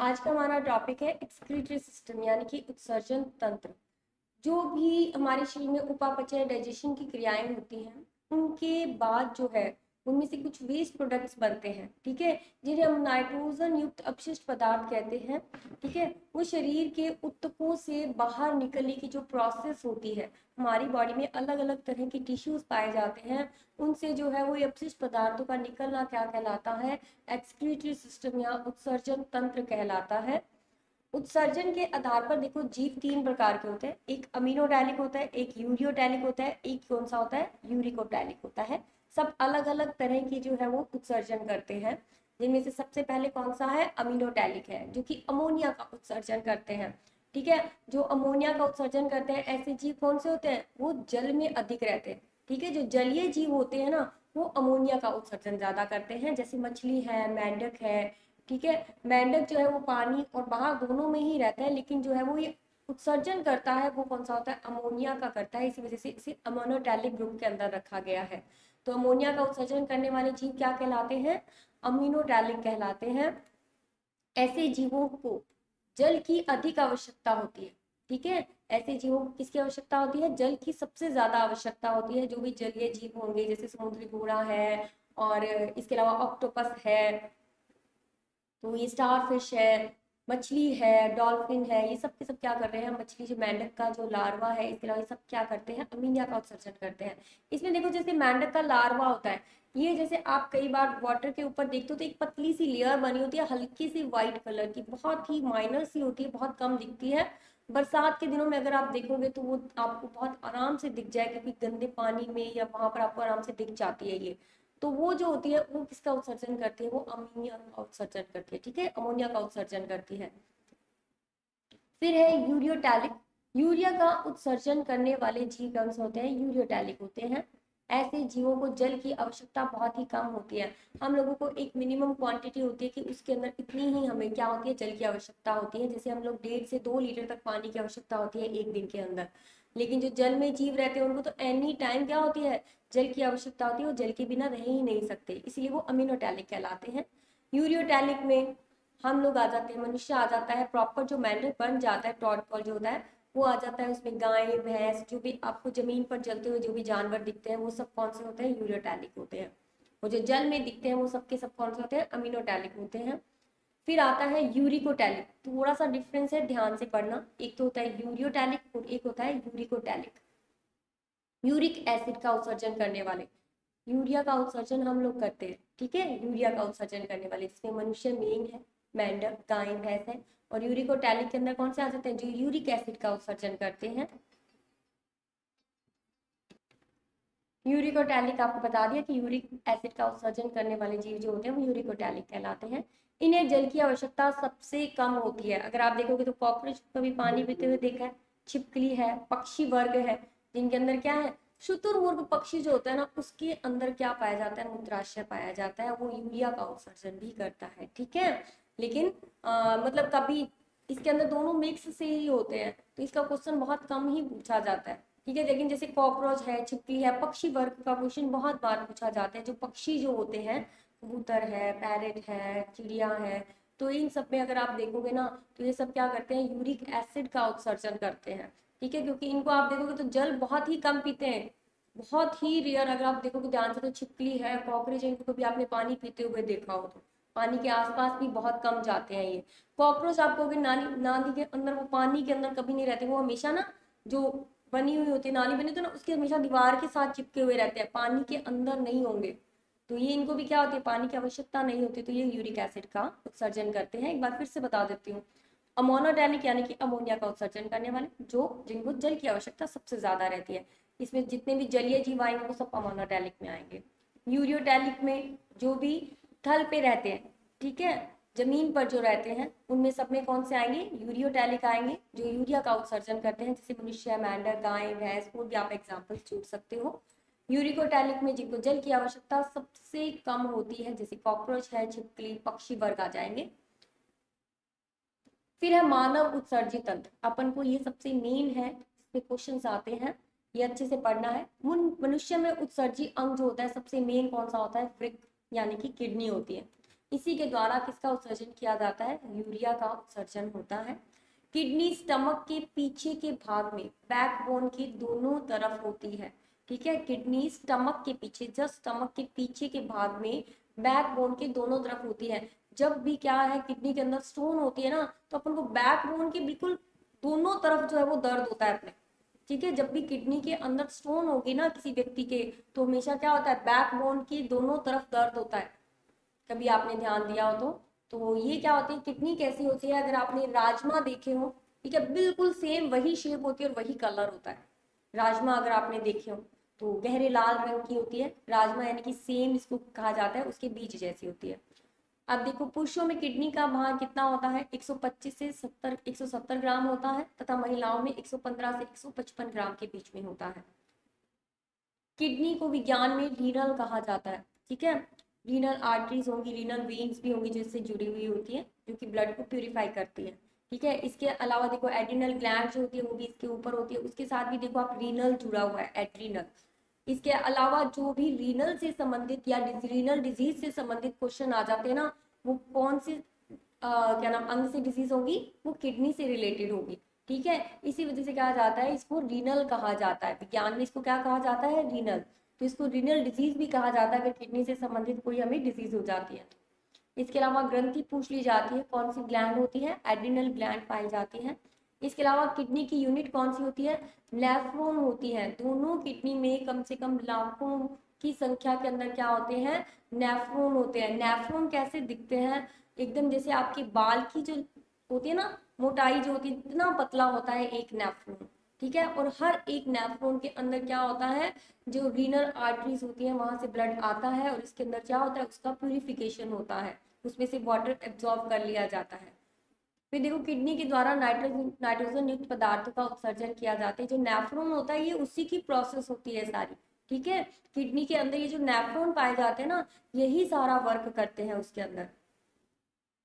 आज का हमारा टॉपिक है एक्सक्रीटरी सिस्टम यानी कि उत्सर्जन तंत्र। जो भी हमारे शरीर में उपापचय डाइजेशन की क्रियाएँ होती हैं, उनके बाद जो है उनमें से कुछ वेस्ट प्रोडक्ट्स बनते हैं, ठीक है? जिन्हें हम नाइट्रोजन युक्त अपशिष्ट पदार्थ कहते हैं, ठीक है? वो शरीर के उत्तकों से बाहर निकलने की जो प्रोसेस होती है, हमारी बॉडी में अलग अलग तरह के टिश्यूज पाए जाते हैं। उनसे जो है वो अपशिष्ट पदार्थों का निकलना क्या कहलाता है? एक्सक्रीटरी सिस्टम या उत्सर्जन तंत्र कहलाता है। उत्सर्जन के आधार पर देखो, जीव तीन प्रकार के होते हैं। एक अमीनोटैलिक होता है, एक यूरियोटैलिक होता है, एक कौन सा होता है? यूरिकोटैलिक होता है। सब अलग अलग तरह की जो है वो उत्सर्जन करते हैं। जिनमें से सबसे पहले कौन सा है? अमीनोटैलिक है, जो कि अमोनिया का उत्सर्जन करते हैं। ठीक है? जो अमोनिया का उत्सर्जन करते हैं, ऐसे जीव कौन से होते हैं? वो जल में अधिक रहते हैं। ठीक है? जो जलीय जीव होते हैं ना, वो अमोनिया का उत्सर्जन ज़्यादा करते हैं। जैसे मछली है, मेंढक है, ठीक है? मेंढक जो है वो पानी और बाहर दोनों में ही रहता है, लेकिन जो है वो ये उत्सर्जन करता है, वो कौन सा होता है? अमोनिया का करता है। इसी वजह से इसे अमोनोटैलिक ग्रुप के अंदर रखा गया है। तो अमोनिया का उत्सर्जन करने वाले जीव क्या कहलाते हैं? अमीनोटैलिक कहलाते हैं। ऐसे जीवों को जल की अधिक आवश्यकता होती है, ठीक है? ऐसे जीवों को किसकी आवश्यकता होती है? जल की सबसे ज़्यादा आवश्यकता होती है, जो भी जलीय जीव होंगे, जैसे समुद्री घोड़ा है और इसके अलावा ऑक्टोपस है तो ये स्टार फ़िश है मछली है, डॉल्फिन है, ये सब के सब क्या कर रहे हैं? मछली जो मेंढक का जो लार्वा है, इसके अलावा ये सब क्या करते हैं? अमीनिया का उत्सर्जन करते हैं। इसमें देखो, जैसे मेंढक का लार्वा होता है, ये जैसे आप कई बार वाटर के ऊपर देखते हो तो एक पतली सी लेयर बनी होती है, हल्की सी व्हाइट कलर की, बहुत ही माइनर सी होती है, बहुत कम दिखती है। बरसात के दिनों में अगर आप देखोगे तो वो आपको बहुत आराम से दिख जाएगी, क्योंकि गंदे पानी में या वहाँ पर आपको आराम से दिख जाती है ये। तो वो जो होती है, वो किसका उत्सर्जन करती है? वो अमोनिया का उत्सर्जन करती है, ठीक है? अमोनिया का उत्सर्जन करती है। फिर है यूरियोटैलिक, यूरिया का उत्सर्जन करने वाले जीव कौन से होते हैं, यूरियोटैलिक होते हैं। ऐसे जीवों को जल की आवश्यकता बहुत ही कम होती है। हम लोगों को एक मिनिमम क्वांटिटी होती है कि उसके अंदर इतनी ही हमें क्या होती है? जल की आवश्यकता होती है। जैसे हम लोग डेढ़ से दो लीटर तक पानी की आवश्यकता होती है एक दिन के अंदर। लेकिन जो जल में जीव रहते हैं, उनको तो एनी टाइम क्या होती है? जल की आवश्यकता होती है, वो जल के बिना रह ही नहीं सकते। इसलिए वो अमीनोटैलिक कहलाते हैं। यूरियोटैलिक में हम लोग आ जाते हैं, मनुष्य आ जाता है प्रॉपर जो मेंढक बन जाता है टॉडपॉल जो होता है, वो आ जाता है उसमें, गाय, भैंस, जो भी आपको ज़मीन पर जलते हुए जो भी जानवर दिखते हैं, वो सब कौन से होते हैं? यूरियोटैलिक होते हैं। वो जो जल में दिखते हैं, वो सबके सब कौन से होते हैं? अमीनोटैलिक होते हैं। फिर आता है यूरिकोटैलिक थोड़ा सा डिफरेंस है, ध्यान से पढ़ना। एक तो होता है यूरियोटैलिक और एक होता है यूरिकोटैलिक यूरिक एसिड का उत्सर्जन करने वाले। यूरिया का उत्सर्जन हम लोग करते हैं, ठीक है? यूरिया का उत्सर्जन करने वाले, जिसमें मनुष्य मेन है, मेंढक, गाय, भैंस है, और यूरिकोटैलिक के अंदर कौन से आ जाते हैं? जो यूरिक एसिड का उत्सर्जन करते हैं। यूरिकोटैलिक आपको बता दिया कि यूरिक एसिड का उत्सर्जन करने वाले जीव जो होते हैं, वो यूरिकोटैलिक कहलाते हैं। इन्हें जल की आवश्यकता सबसे कम होती है। अगर आप देखोगे तो कॉकरोच कभी पानी पीते हुए देखा है, छिपकली है, पक्षी वर्ग है जिनके अंदर क्या है शुतुरमुर्ग पक्षी जो होता है ना उसके अंदर क्या पाया जाता है मूत्राशय पाया जाता है वो यूरिया का उत्सर्जन भी करता है ठीक है? लेकिन आ, मतलब कभी इसके अंदर दोनों मिक्स से ही होते हैं तो इसका क्वेश्चन बहुत कम ही पूछा जाता है ठीक है? लेकिन जैसे कॉकरोच है छिपकली है पक्षी वर्ग का क्वेश्चन बहुत बार पूछा जाता है जो पक्षी जो होते हैं कबूतर है पैरेट है चिड़िया है तो इन सब में अगर आप देखोगे ना तो ये सब क्या करते हैं यूरिक एसिड का उत्सर्जन करते हैं। ठीक है? क्योंकि इनको आप देखोगे तो जल बहुत ही कम पीते हैं। बहुत ही रेयर अगर आप देखोगे ध्यान से तो छिपकली है, कॉकरोच इनको कभी आपने पानी पीते हुए देखा हो तो। पानी के आसपास भी बहुत कम जाते हैं ये। कॉकरोच आपको अगर नाली नाली के अंदर, वो पानी के अंदर कभी नहीं रहते। वो हमेशा ना जो बनी हुई होती है, नाली बनी तो ना, उसके हमेशा दीवार के साथ चिपके हुए रहते हैं। पानी के अंदर नहीं होंगे। तो ये इनको भी क्या होती है? पानी की आवश्यकता नहीं होती। तो ये यूरिक एसिड का उत्सर्जन करते हैं। एक बार फिर से बता देती हूँ। अमोनोटैनिक यानी कि अमोनिया का उत्सर्जन करने वाले, जो जिनको जल की आवश्यकता सबसे ज़्यादा रहती है। इसमें जितने भी जलीय जीव आएँगे, वो सब अमोनोटैलिक में आएँगे। यूरियोटैलिक में जो भी थल पे रहते हैं, ठीक है? ज़मीन पर जो रहते हैं, उनमें सब में कौन से आएँगे? यूरियोटैलिक आएँगे, जो यूरिया का उत्सर्जन करते हैं। जैसे मनुष्य, मैंडर, गाय, भैंस और भी आप एग्ज़ाम्पल चूट सकते हो। यूरिकोटैलिक में जिनको जल की आवश्यकता सबसे कम होती है, जैसे कॉकरोच है, छिपकली, पक्षी, वर्ग आ जाएँगे। फिर है मानव उत्सर्जित तंत्र। अपन को ये सबसे मेन है, इसमें क्वेश्चंस आते हैं। ये अच्छे से पढ़ना है। मनुष्य में उत्सर्जी अंग जो होता है, सबसे मेन कौन सा होता है? वृक यानी कि किडनी होती है। इसी के द्वारा किसका उत्सर्जन किया जाता है? यूरिया का उत्सर्जन होता है। किडनी स्टमक के पीछे के भाग में बैकबोन के दोनों तरफ़ होती है। ठीक है? किडनी स्टमक के पीछे, जस्ट स्टमक के पीछे के भाग में बैकबोन के दोनों तरफ़ होती है। जब भी क्या है, किडनी के अंदर स्टोन होती है ना तो अपन को बैक बोन के बिल्कुल दोनों तरफ़ जो है वो दर्द होता है अपने। ठीक है? जब भी किडनी के अंदर स्टोन होगी ना किसी व्यक्ति के तो हमेशा क्या होता है बैक बोन की दोनों तरफ़ दर्द होता है। कभी आपने ध्यान दिया हो तो तो ये क्या होती है, किडनी कैसी होती है, अगर आपने राजमा देखे हो, ठीक है? बिल्कुल सेम वही शेप होती है और वही कलर होता है। राजमा अगर आपने देखे हो तो गहरे लाल रंग की होती है। राजमा यानी कि सेम इसको कहा जाता है, उसके बीज जैसी होती है। अब देखो, पुरुषों में किडनी का भार कितना होता है? 125 से 70 170 ग्राम होता है तथा महिलाओं में 115 से 155 ग्राम के बीच में होता है। किडनी को विज्ञान में रीनल कहा जाता है, ठीक है? रीनल आर्टरीज होंगी रीनल वेन्स भी होंगी जिससे जुड़ी हुई होती है, जो कि ब्लड को प्यूरिफाई करती है, ठीक है? इसके अलावा देखो एड्रिनल ग्लैंड जो होती है, वो भी इसके ऊपर होती है, उसके साथ भी देखो आप रीनल जुड़ा हुआ है एड्रिनल इसके अलावा जो भी रीनल से संबंधित या रीनल डिज़ीज़ से संबंधित क्वेश्चन आ जाते हैं ना वो कौन से आ, क्या नाम अंग से डिज़ीज़ होगी वो किडनी से रिलेटेड होगी। ठीक है? इसी वजह से कहा जाता है इसको रीनल कहा जाता है। विज्ञान में इसको क्या कहा जाता है? रीनल तो इसको रीनल डिज़ीज़ भी कहा जाता है अगर किडनी से संबंधित कोई हमें डिज़ीज़ हो जाती है। इसके अलावा ग्रंथि पूछ ली जाती है कौन सी ग्लैंड होती है? एड्रिनल ग्लैंड पाई जाती है। इसके अलावा किडनी की यूनिट कौन सी होती है? नेफ्रोन होती है। दोनों किडनी में कम से कम लाखों की संख्या के अंदर क्या होते हैं? नेफ्रोन होते हैं। नेफ्रोन कैसे दिखते हैं? एकदम जैसे आपके बाल की जो होती है ना, मोटाई जो होती है, इतना पतला होता है एक नेफ्रोन ठीक है? और हर एक नेफ्रोन के अंदर क्या होता है? जो रीनल आर्टरीज होती है, वहाँ से ब्लड आता है और इसके अंदर क्या होता है? उसका प्यूरिफिकेशन होता है। उसमें से वाटर एब्जॉर्ब कर लिया जाता है। फिर देखो किडनी के द्वारा नाइट्रोजन नाइट्रोजन युक्त पदार्थों का उत्सर्जन किया जाता है, जो नेफ्रोन होता है, ये उसी की प्रोसेस होती है सारी, ठीक है? किडनी के अंदर ये जो नेफ्रोन पाए जाते हैं ना, यही सारा वर्क करते हैं उसके अंदर।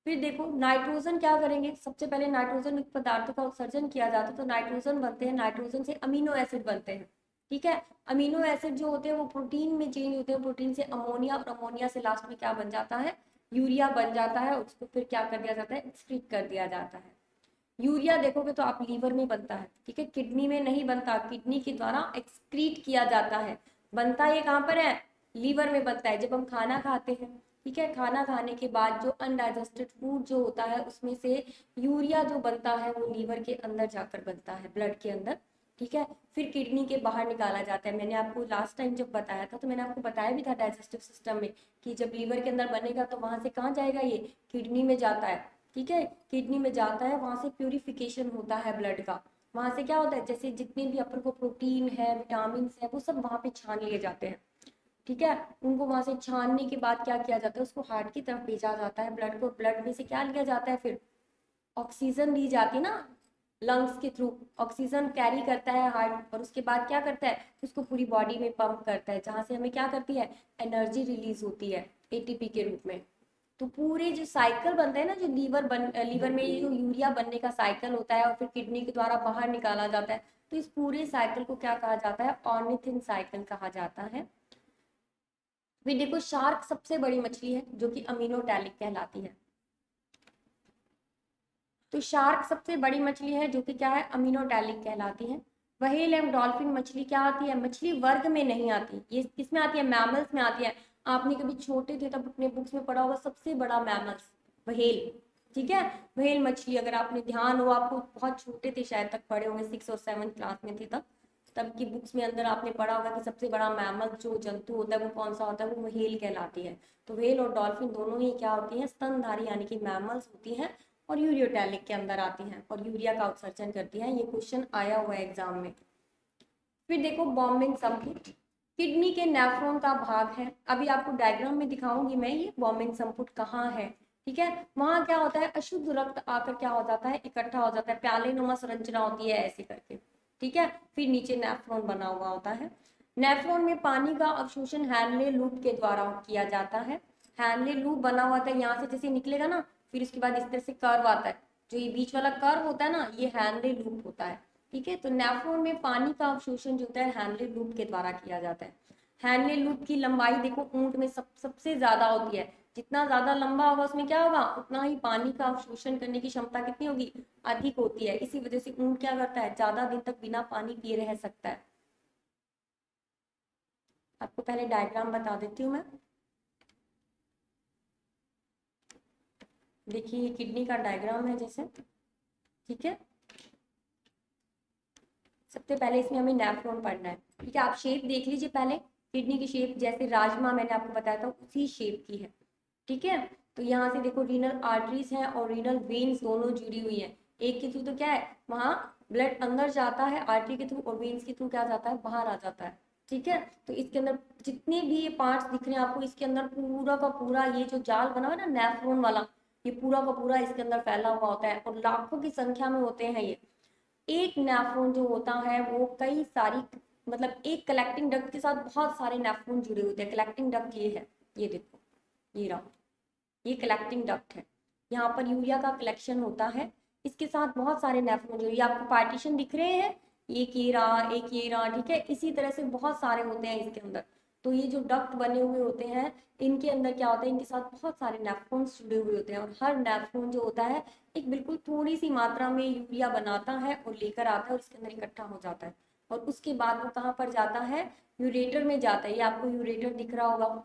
फिर देखो, नाइट्रोजन क्या करेंगे? सबसे पहले नाइट्रोजन युक्त पदार्थों का उत्सर्जन किया जाता है तो नाइट्रोजन बनते हैं, नाइट्रोजन से अमीनो एसिड बनते हैं, ठीक है? अमीनो एसिड जो होते हैं, वो प्रोटीन में चेंज होते हैं, प्रोटीन से अमोनिया और अमोनिया से लास्ट में क्या बन जाता है? यूरिया बन जाता है, उसको फिर क्या कर दिया जाता है? एक्सक्रीट कर दिया जाता है। यूरिया देखोगे तो आप लीवर में बनता है, ठीक है? किडनी में नहीं बनता, किडनी के द्वारा एक्सक्रीट किया जाता है। बनता ये कहाँ पर है? लीवर में बनता है। जब हम खाना खाते हैं, ठीक है? खाना खाने के बाद जो अनडाइजेस्टेड फ़ूड जो होता है, उसमें से यूरिया जो बनता है, वो लीवर के अंदर जाकर बनता है ब्लड के अंदर। ठीक है? फिर किडनी के बाहर निकाला जाता है। मैंने आपको लास्ट टाइम जब बताया था तो मैंने आपको बताया भी था डाइजेस्टिव सिस्टम में कि जब लीवर के अंदर बनेगा तो वहाँ से कहाँ जाएगा ये? किडनी में जाता है। ठीक है? किडनी में जाता है, वहाँ से प्यूरिफिकेशन होता है ब्लड का। वहाँ से क्या होता है? जैसे जितने भी अपन को प्रोटीन है विटामिन है, वो सब वहाँ पे छान लिए जाते हैं। ठीक है? उनको वहाँ से छानने के बाद क्या किया जाता है? उसको हार्ट की तरफ़ भेजा जाता है ब्लड को। ब्लड में से क्या लिया जाता है फिर? ऑक्सीजन ली जाती है ना? लंग्स के थ्रू ऑक्सीजन कैरी करता है हार्ट और उसके बाद क्या करता है? उसको पूरी बॉडी में पंप करता है, जहाँ से हमें क्या करती है? एनर्जी रिलीज़ होती है एटीपी के रूप में। तो पूरे जो साइकिल बनता है ना, जो लीवर बन लीवर में जो यूरिया बनने का साइकिल होता है और फिर किडनी के द्वारा बाहर निकाला जाता है तो इस पूरे साइकिल को क्या कहा जाता है? ऑर्निथिन साइकिल कहा जाता है। फिर देखो शार्क सबसे बड़ी मछली है, जो कि अमीनोटैलिक कहलाती है। तो शार्क सबसे बड़ी मछली है, जो कि क्या है अमीनोटैलिक कहलाती है। वहेल एवं डॉल्फिन मछली क्या आती है? मछली वर्ग में नहीं आती। ये किसमें आती है? मैमल्स में आती है। आपने कभी छोटे थे तब अपने बुक्स में पढ़ा होगा, सबसे बड़ा मैमल्स वहेल। ठीक है? वहेल मछली, अगर आपने ध्यान हो आपको बहुत छोटे थे शायद तक पढ़े होंगे सिक्स और सेवन क्लास में थे तब। तब की बुक्स में अंदर आपने पढ़ा होगा कि सबसे बड़ा मैमल जो जंतु होता है, वो कौन सा होता है? वो वहेल कहलाती है। तो व्हेल और डॉल्फिन दोनों ही क्या होती हैं? स्तनधारी यानी कि मैमल्स होती हैं। और यूरियोटैलिक के अंदर आती हैं और यूरिया का उत्सर्जन करती हैं। ये क्वेश्चन आया हुआ है एग्ज़ाम में। फिर देखो बॉम्बिंग संपुट किडनी के नेफ्रॉन का भाग है। अभी आपको डायग्राम में दिखाऊँगी मैं ये बॉम्बिंग संपुट कहाँ है। ठीक है? वहाँ क्या होता है? अशुद्ध रक्त आकर क्या हो जाता है? इकट्ठा हो जाता है। प्याले नुमा संरचना होती है ऐसे करके। ठीक है? फिर नीचे नेफ्रॉन बना हुआ होता है। नेफ्रॉन में पानी का अवशोषण हैंडले लूप के द्वारा किया जाता है। हैंडले लूप बना हुआ था। यहाँ से जैसे निकलेगा ना फिर उसके बाद इस तरह से कर्व आता है। जो ये बीच वाला कर्व होता है ना, ये हैंडले लूप होता है, ठीक है? तो नेफ्रॉन में पानी का अवशोषण जो होता है हैंडले लूप के द्वारा किया जाता है। हैंडले लूप की लंबाई देखो, ऊँट में सब, सबसे ज़्यादा होती है। जितना ज़्यादा लंबा होगा, उसमें क्या होगा? उतना ही पानी का अवशोषण करने की क्षमता कितनी होगी? अधिक होती है। इसी वजह से ऊँट क्या करता है? ज़्यादा दिन तक बिना पानी पिए रह सकता है। आपको पहले डायग्राम बता देती हूँ मैं। देखिए किडनी का डायग्राम है जैसे। ठीक है? सबसे पहले इसमें हमें नेफ्रॉन पढ़ना है। ठीक है, आप शेप देख लीजिए पहले। किडनी की शेप जैसे राजमा, मैंने आपको बताया था, उसी शेप की है। ठीक है? तो यहाँ से देखो रीनल आर्टरीज हैं और रीनल वेन्स दोनों जुड़ी हुई हैं। एक के थ्रू तो क्या है? वहाँ ब्लड अंदर जाता है आर्टरी के थ्रू और वेन्स के थ्रू क्या जाता है? बाहर आ जाता है। ठीक है? तो इसके अंदर जितने भी ये पार्ट्स दिख रहे हैं आपको, इसके अंदर पूरा का पूरा ये जो जाल बना हुआ है ना, नेफ्रोन वाला ये पूरा का पूरा इसके अंदर फैला हुआ होता है और लाखों की संख्या में होते हैं ये। एक नेफ्रोन जो होता है, वो कई सारी मतलब एक कलेक्टिंग डक्ट के साथ बहुत सारे नेफ्रोन जुड़े होते हैं। कलेक्टिंग डक्ट ये है। ये देखो, ये रहा। ये कलेक्टिंग डक्ट है। यहाँ पर यूरिया का कलेक्शन होता है। इसके साथ बहुत सारे नेफ्रोन जो ये आपको पार्टीशन दिख रहे हैं। एक ये रहा, एक ये रहा, ठीक है? इसी तरह से बहुत सारे होते हैं इसके अंदर। तो ये जो डक्ट बने हुए होते हैं, इनके अंदर क्या होता है, इनके साथ बहुत सारे नेफ्रॉन्स जुड़े हुए होते हैं और हर नेफ्रॉन जो होता है, एक बिल्कुल थोड़ी सी मात्रा में यूरिया बनाता है और लेकर आता है और इसके अंदर इकट्ठा हो जाता है। और उसके बाद वो कहाँ पर जाता है? यूरेटर में जाता है। ये आपको यूरेटर दिख रहा होगा।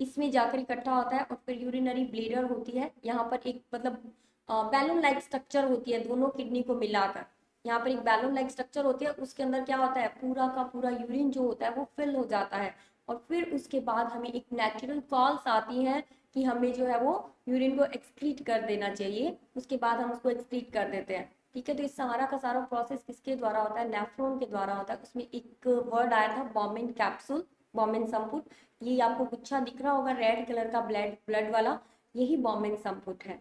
इसमें जाकर इकट्ठा होता है और फिर यूरिनरी ब्लेडर होती है। यहाँ पर एक मतलब बैलून लाइक स्ट्रक्चर होती है दोनों किडनी को मिलाकर। यहाँ पर एक बैलून लाइक स्ट्रक्चर होती है, उसके अंदर क्या होता है? पूरा का पूरा यूरिन जो होता है, वो फिल हो जाता है। और फिर उसके बाद हमें एक नेचुरल कॉल्स आती हैं कि हमें जो है वो यूरिन को एक्सक्रीट कर देना चाहिए। उसके बाद हम उसको एक्सक्रीट कर देते हैं। ठीक है तो इस सारा का सारा प्रोसेस किसके द्वारा होता है? नेफ्रोन के द्वारा होता है। उसमें एक वर्ड आया था बॉमिन कैप्सूल बॉमिन संपुट ये आपको गुच्छा दिख रहा होगा रेड कलर का ब्लड ब्लड वाला। यही बॉमिन संपुट है।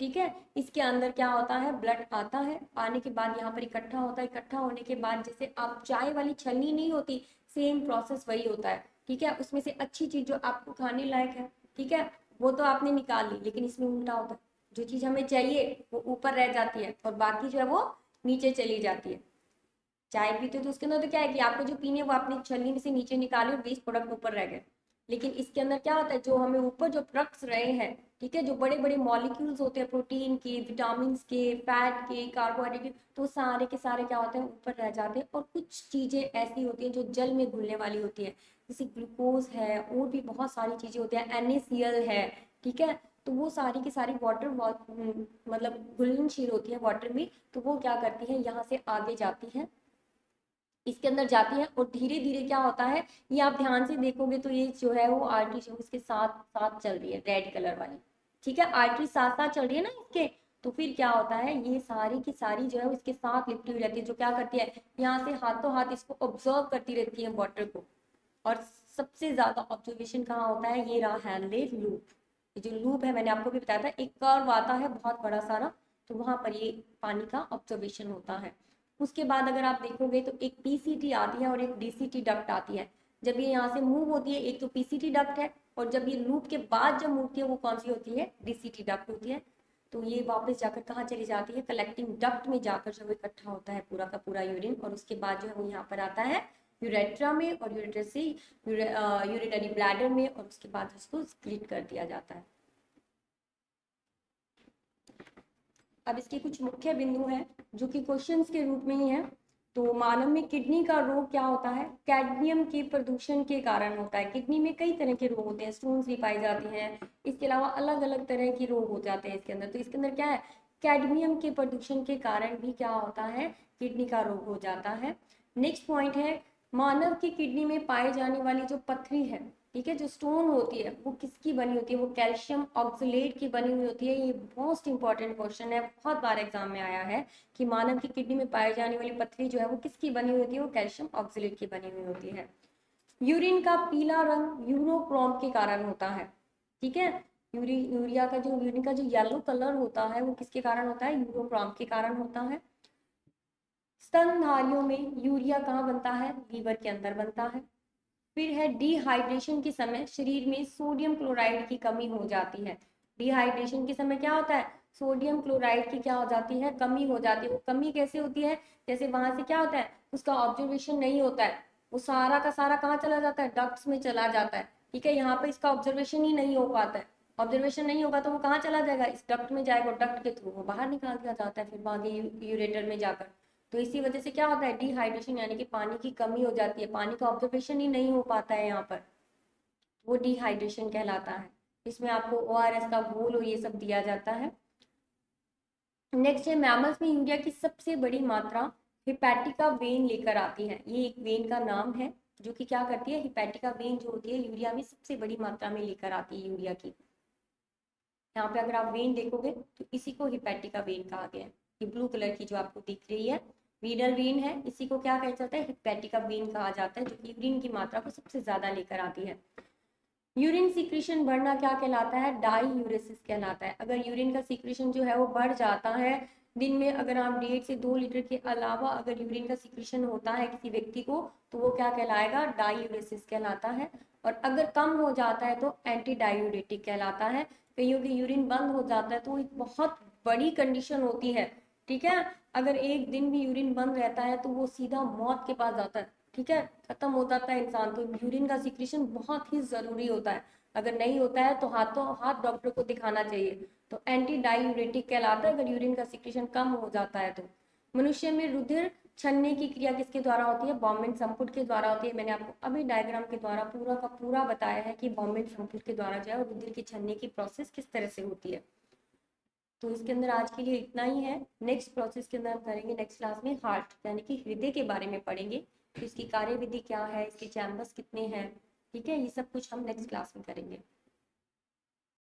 ठीक है? इसके अंदर क्या होता है? ब्लड आता है। आने के बाद यहाँ पर इकट्ठा होता है। इकट्ठा होने के बाद जैसे आप चाय वाली छलनी नहीं होती सेम प्रोसेस वही होता है। ठीक है? उसमें से अच्छी चीज़ जो आपको खाने लायक है, ठीक है? वो तो आपने निकाल ली, लेकिन इसमें उल्टा होता है। जो चीज़ हमें चाहिए, वो ऊपर रह जाती है और बाकी जो है वो नीचे चली जाती है। चाय पीते तो उसके अंदर तो क्या है कि आपको जो पीने वो आपने छलनी में से नीचे निकाले और वेस्ट प्रोडक्ट ऊपर रह गए। लेकिन इसके अंदर क्या होता है? जो हमें ऊपर जो प्रोडक्ट्स रहे हैं ठीक है, जो बड़े बड़े मॉलिक्यूल्स होते हैं प्रोटीन के विटामिन के फैट के कार्बोहाइड्रेट के तो सारे के सारे क्या होते हैं, ऊपर रह जाते हैं और कुछ चीज़ें ऐसी होती हैं जो जल में घुलने वाली होती है। जैसे ग्लूकोज है, और भी बहुत सारी चीज़ें होती हैं एन है, ठीक है? तो वो सारी की सारी वाटर मतलब घुलनशील होती है वाटर में तो वो क्या करती है, यहाँ से आगे जाती है, इसके अंदर जाती है और धीरे धीरे क्या होता है, ये आप ध्यान से देखोगे तो ये जो है वो आर्टरी जो इसके साथ साथ चल रही है रेड कलर वाली। ठीक है, आर्टरी साथ साथ चल रही है ना इसके तो फिर क्या होता है, ये सारी की सारी जो है इसके साथ लिपटी हुई रहती है, जो क्या करती है, यहाँ से हाथों हाथ इसको ऑब्ज़र्व करती रहती है वाटर को। और सबसे ज़्यादा ऑब्जर्वेशन कहाँ होता है, ये रहा हैंडले लूप ये जो लूप है, मैंने आपको भी बताया था, एक कर्व आता है, बहुत बड़ा सारा तो वहाँ पर ये पानी का ऑब्जर्वेशन होता है। उसके बाद अगर आप देखोगे तो एक पीसीटी आती है और एक डीसीटी डक्ट आती है। जब ये यहाँ से मूव होती है, एक तो पीसीटी डक्ट है और जब ये लूप के बाद जब मूवती है, वो कौन सी होती है? डीसीटी डक्ट होती है। तो ये वापस जाकर कहाँ चली जाती है? कलेक्टिंग डक्ट में जाकर जब इकट्ठा होता है पूरा का पूरा यूरिन और उसके बाद जो है वो यहाँ पर आता है यूरेट्रा में और यूरेटर से यूरिनरी ब्लैडर में और उसके बाद उसको स्प्लिट कर दिया जाता है। अब इसके कुछ मुख्य बिंदु हैं, जो कि क्वेश्चंस के रूप में ही है। तो मानव में किडनी का रोग क्या होता है? कैडमियम के प्रदूषण के कारण होता है। किडनी में कई तरह के रोग होते हैं स्टोन्स भी पाए जाते हैं। इसके अलावा अलग अलग तरह के रोग हो जाते हैं इसके अंदर। तो इसके अंदर क्या है? कैडमियम के प्रदूषण के कारण भी क्या होता है? किडनी का रोग हो जाता है। नेक्स्ट पॉइंट है मानव की किडनी में पाई जाने वाली जो पथरी है, ठीक है, जो स्टोन होती है, वो किसकी बनी होती है? वो कैल्शियम ऑक्सीलेट की बनी हुई होती है। ये मोस्ट इंपॉर्टेंट क्वेश्चन है। बहुत बार एग्ज़ाम में आया है कि मानव की किडनी में पाई जाने वाली पथरी जो है, वो किसकी बनी हुई होती है? वो कैल्शियम ऑक्सीलेट की बनी हुई होती है। यूरिन का पीला रंग यूरोक्रोम के कारण होता है, ठीक है? यूरी, यूरिया का जो, यूरिन का जो येलो कलर होता है, वो किसके कारण होता है? यूरोक्रोम के कारण होता है। स्तनधारियों में यूरिया कहाँ बनता है? लीवर के अंदर बनता है। फिर है डिहाइड्रेशन के समय शरीर में सोडियम क्लोराइड की कमी हो जाती है। डिहाइड्रेशन के समय क्या होता है? सोडियम क्लोराइड की क्या हो जाती है? कमी हो जाती है। वो कमी कैसे होती है? जैसे वहाँ से क्या होता है? उसका ऑब्जर्वेशन नहीं होता है। वो सारा का सारा कहाँ चला जाता है? डक्ट्स में चला जाता है। ठीक है? यहाँ पे इसका ऑब्जर्वेशन ही नहीं हो पाता है। ऑब्जर्वेशन नहीं होगा तो वो कहाँ चला जाएगा? इस डक्ट में जाएगा डक्ट के थ्रू वो बाहर निकाल दिया जाता है। फिर आगे यूरेटर में जाकर। तो इसी वजह से क्या होता है डिहाइड्रेशन यानी कि पानी की कमी हो जाती है। पानी का ऑब्जर्वेशन ही नहीं हो पाता है यहाँ पर। वो डिहाइड्रेशन कहलाता है। इसमें आपको ओआरएस का घोल और ये सब दिया जाता है। नेक्स्ट है मैमल्स में यूरिया की सबसे बड़ी मात्रा हिपैटिका वेन लेकर आती है। ये एक वेन का नाम है, जो कि क्या करती है हिपैटिका वेन जो होती है यूरिया में सबसे बड़ी मात्रा में लेकर आती है यूरिया की। यहाँ पे अगर आप वेन देखोगे तो इसी को हिपैटिका वेन कहा गया है। ये ब्लू कलर की जो आपको दिख रही है वीडल वेन है, इसी को क्या कहा जाता है? हिपैटिका वेन कहा जाता है, जो यूरिन की मात्रा को सबसे ज़्यादा लेकर आती है। यूरिन सीक्रेशन बढ़ना क्या कहलाता है? डाई यूरेसिस कहलाता है। अगर यूरिन का सीक्रेशन जो है वो बढ़ जाता है, दिन में अगर आप डेढ़ से दो लीटर के अलावा अगर यूरिन का सीक्रेशन होता है किसी व्यक्ति को तो वो क्या कहलाएगा? डाई यूरेसिस कहलाता है। और अगर कम हो जाता है तो एंटी डायूरेटिक कहलाता है। कईयों की यूरिन बंद हो जाता है तो एक बहुत बड़ी कंडीशन होती है। ठीक है? अगर एक दिन भी यूरिन बंद रहता है तो वो सीधा मौत के पास जाता है, ठीक है? खत्म हो जाता है इंसान तो यूरिन का सिक्रेशन बहुत ही ज़रूरी होता है। अगर नहीं होता है तो हाथों, हाथ डॉक्टर को दिखाना चाहिए। तो एंटी डायूरेटिक कहलाता है, अगर यूरिन का सिक्रेशन कम हो जाता है तो। मनुष्य में रुधिर छन्ने की क्रिया किसके द्वारा होती है? बॉम्बिन संपुट के द्वारा होती है। मैंने आपको अभी डायग्राम के द्वारा पूरा का पूरा बताया है कि बॉम्बिन संपुट के द्वारा जो है, रुधिर की छन्ने की प्रोसेस किस तरह से होती है। तो इसके अंदर आज के लिए इतना ही है। नेक्स्ट प्रोसेस के अंदर हम करेंगे नेक्स्ट क्लास में हार्ट यानी कि हृदय के बारे में पढ़ेंगे। तो इसकी कार्यविधि क्या है? इसके चैम्बर्स कितने हैं? ठीक है? ये सब कुछ हम नेक्स्ट क्लास में करेंगे।